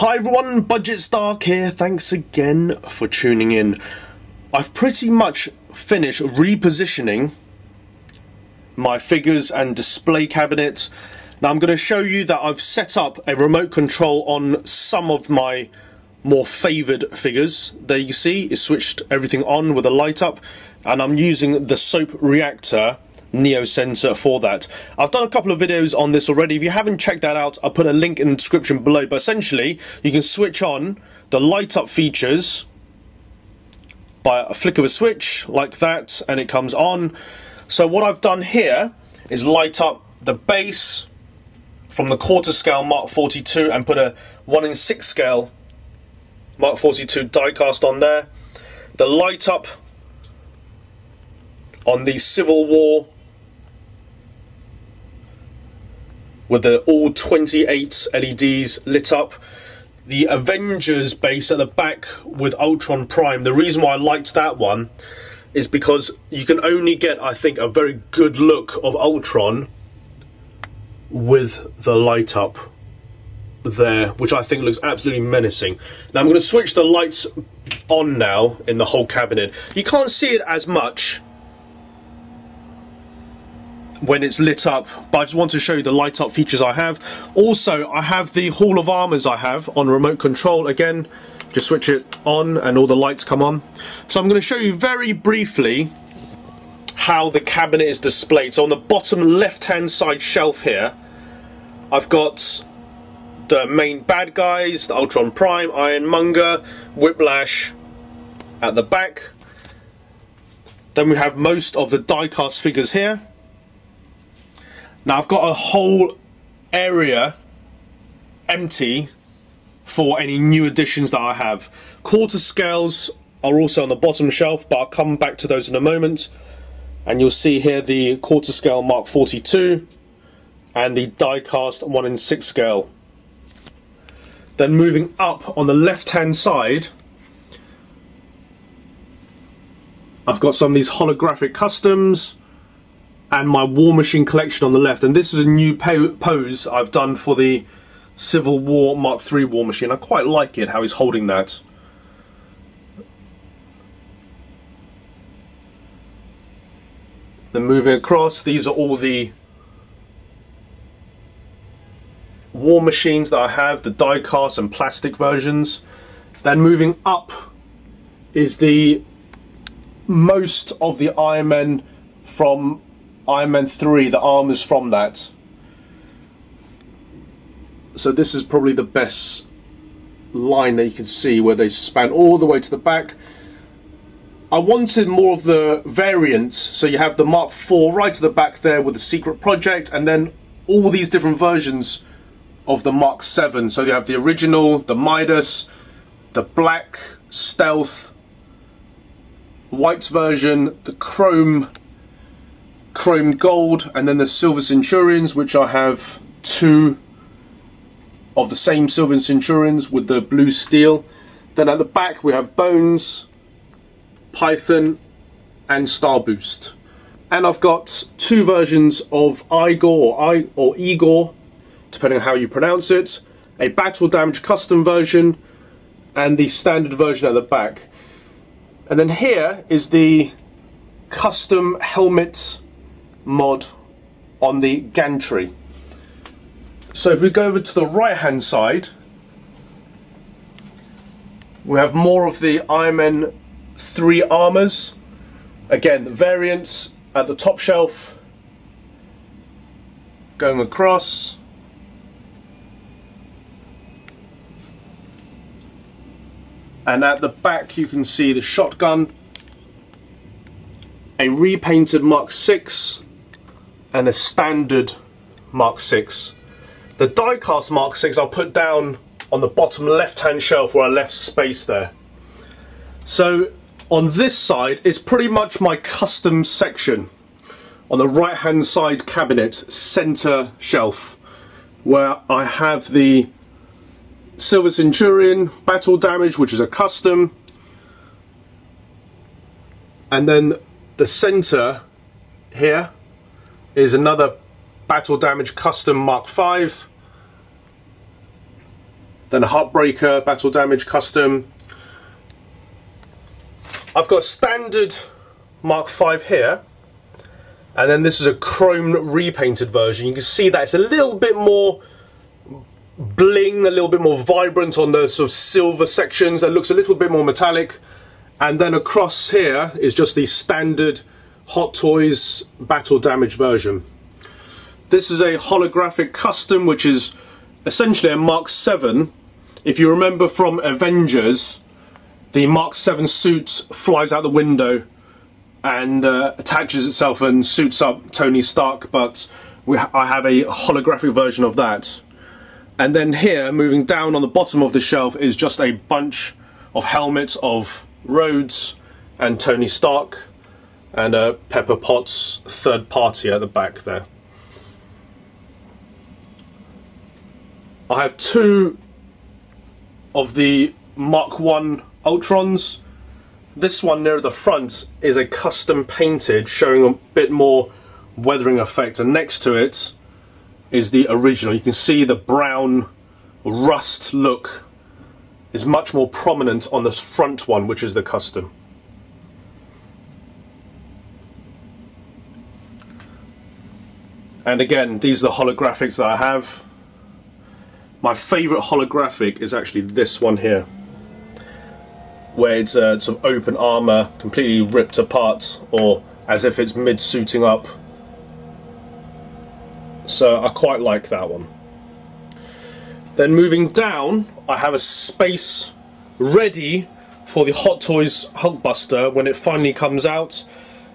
Hi everyone, Budget Stark here. Thanks again for tuning in. I've pretty much finished repositioning my figures and display cabinet. Now I'm going to show you that I've set up a remote control on some of my more favoured figures. There you see, it switched everything on with a light up and I'm using the soap reactor Neo sensor for that. I've done a couple of videos on this already. If you haven't checked that out, I'll put a link in the description below. But essentially, you can switch on the light up features by a flick of a switch like that and it comes on. So what I've done here is light up the base from the quarter scale Mark 42 and put a 1 in 6 scale Mark 42 diecast on there. The light up on the Civil War with the all 28 LEDs lit up. The Avengers base at the back with Ultron Prime. The reason why I liked that one is because you can only get, I think, a very good look of Ultron with the light up there, which I think looks absolutely menacing. Now I'm going to switch the lights on now in the whole cabinet. You can't see it as much when it's lit up but I just want to show you the light up features I have also I have the Hall of Armors I have on remote control again just switch it on and all the lights come on so I'm going to show you very briefly how the cabinet is displayed so on the bottom left hand side shelf here I've got the main bad guys, the Ultron Prime, Ironmonger, Whiplash at the back. Then we have most of the die-cast figures here. Now I've got a whole area empty for any new additions that I have. Quarter scales are also on the bottom shelf, but I'll come back to those in a moment. And you'll see here the quarter scale Mark 42 and the die-cast 1 in 6 scale. Then moving up on the left hand side, I've got some of these holographic customs, and my War Machine collection on the left. And this is a new pose I've done for the Civil War Mark III War Machine. I quite like it, how he's holding that. Then moving across, these are all the War Machines that I have, the die-cast and plastic versions. Then moving up is the most of the Iron Men from Iron Man 3, the armors from that. So this is probably the best line that you can see where they span all the way to the back. I wanted more of the variants, so you have the Mark IV right to the back there with the secret project, and then all these different versions of the Mark 7. So you have the original, the Midas, the black, stealth, white version, the chrome chrome gold and then the silver centurions which I have two of the same silver centurions with the blue steel. Then at the back we have bones python and Starboost. And I've got two versions of Igor or, I, or Igor depending on how you pronounce it a battle damage custom version and the standard version at the back. And then here is the custom helmet mod on the gantry. So if we go over to the right hand side, we have more of the Iron Man 3 armors. Again, the variants at the top shelf, going across. And at the back you can see the shotgun, a repainted Mark 6 and a standard Mark 6. The die-cast Mark 6 I'll put down on the bottom left hand shelf where I left space there. So on this side is pretty much my custom section. On the right hand side cabinet center shelf where I have the Silver Centurion battle damage which is a custom and then the center here is another battle damage custom Mark V then a Heartbreaker Battle Damage Custom. I've got standard Mark V here, and then this is a chrome repainted version. You can see that it's a little bit more bling, a little bit more vibrant on the sort of silver sections. That looks a little bit more metallic. And then across here is just the standard Hot Toys Battle Damage version. This is a holographic custom, which is essentially a Mark 7. If you remember from Avengers, the Mark 7 suit flies out the window and uh, attaches itself and suits up Tony Stark, but ha I have a holographic version of that. And then here, moving down on the bottom of the shelf, is just a bunch of helmets of Rhodes and Tony Stark and a uh, Pepper Potts third party at the back there. I have two of the Mark 1 Ultrons. This one near the front is a custom painted showing a bit more weathering effect and next to it is the original. You can see the brown rust look is much more prominent on the front one which is the custom. And again, these are the holographics that I have. My favourite holographic is actually this one here, where it's uh, sort of open armour, completely ripped apart, or as if it's mid-suiting up. So I quite like that one. Then moving down, I have a space ready for the Hot Toys Hulkbuster when it finally comes out.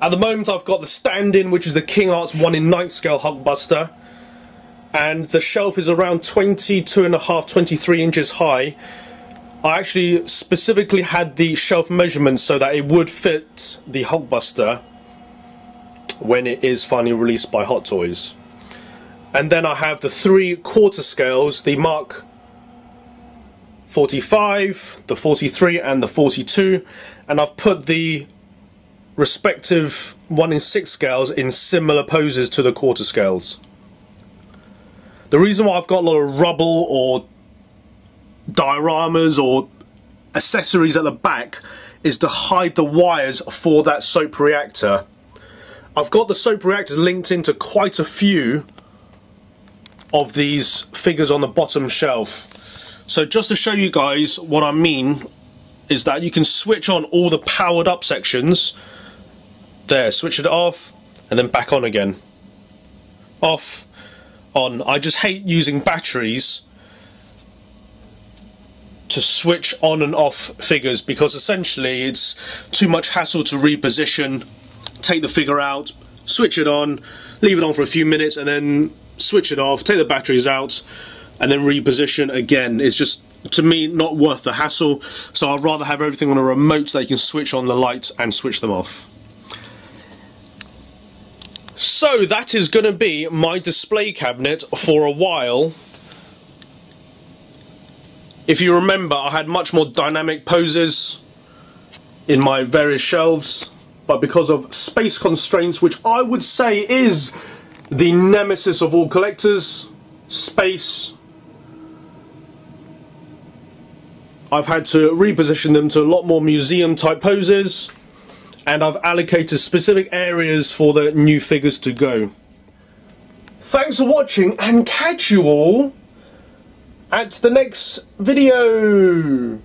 At the moment I've got the stand-in, which is the King Arts 1 in night scale Hulkbuster and the shelf is around 22 and a half 23 inches high. I actually specifically had the shelf measurements so that it would fit the Hulkbuster when it is finally released by Hot Toys. And then I have the three quarter scales the Mark 45 the 43 and the 42 and I've put the respective 1 in 6 scales in similar poses to the quarter scales the reason why I've got a lot of rubble or dioramas or accessories at the back is to hide the wires for that soap reactor. I've got the soap reactors linked into quite a few of these figures on the bottom shelf. So just to show you guys what I mean is that you can switch on all the powered up sections. There, switch it off and then back on again. Off, on. I just hate using batteries to switch on and off figures because essentially it's too much hassle to reposition, take the figure out, switch it on, leave it on for a few minutes and then switch it off, take the batteries out and then reposition again. It's just to me not worth the hassle so I'd rather have everything on a remote so you can switch on the lights and switch them off. So that is going to be my display cabinet for a while. If you remember, I had much more dynamic poses in my various shelves, but because of space constraints, which I would say is the nemesis of all collectors, space, I've had to reposition them to a lot more museum type poses and I've allocated specific areas for the new figures to go. Thanks for watching and catch you all at the next video.